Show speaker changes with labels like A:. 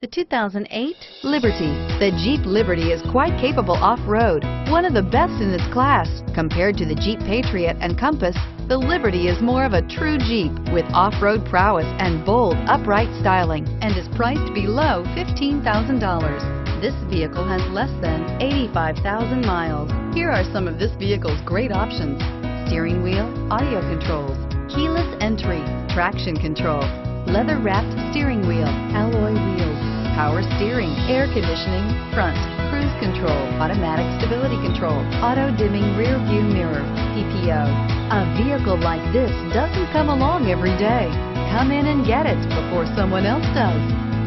A: The 2008 Liberty. The Jeep Liberty is quite capable off-road, one of the best in its class. Compared to the Jeep Patriot and Compass, the Liberty is more of a true Jeep with off-road prowess and bold, upright styling and is priced below $15,000. This vehicle has less than 85,000 miles. Here are some of this vehicle's great options. Steering wheel, audio controls, keyless entry, traction control, leather-wrapped steering wheel, alloy wheels, power steering, air conditioning, front, cruise control, automatic stability control, auto-dimming rear view mirror, PPO. A vehicle like this doesn't come along every day. Come in and get it before someone else does.